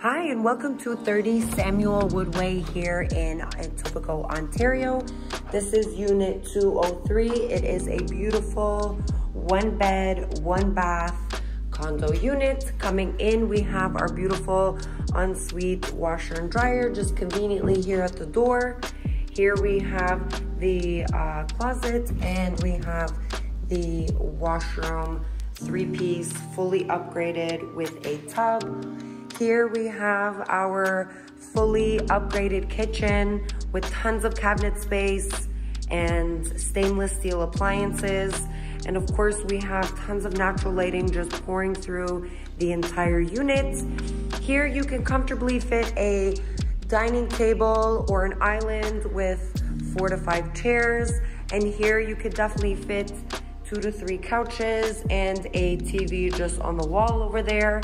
Hi, and welcome to 30 Samuel Wood Way here in Etobicoke, Ontario. This is Unit 203. It is a beautiful one bed, one bath condo unit. Coming in, we have our beautiful ensuite washer and dryer just conveniently here at the door. Here we have the uh, closet and we have the washroom three piece, fully upgraded with a tub. Here we have our fully upgraded kitchen with tons of cabinet space and stainless steel appliances. And of course, we have tons of natural lighting just pouring through the entire unit. Here you can comfortably fit a dining table or an island with four to five chairs. And here you could definitely fit two to three couches and a TV just on the wall over there.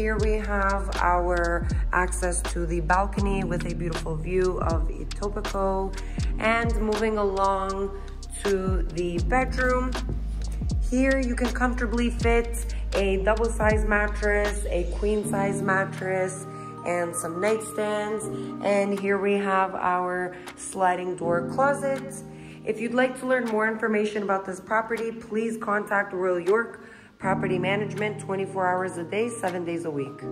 Here we have our access to the balcony with a beautiful view of Etobicoke. And moving along to the bedroom. Here you can comfortably fit a double size mattress, a queen size mattress, and some nightstands. And here we have our sliding door closet. If you'd like to learn more information about this property, please contact Royal York Property Management 24 hours a day, seven days a week.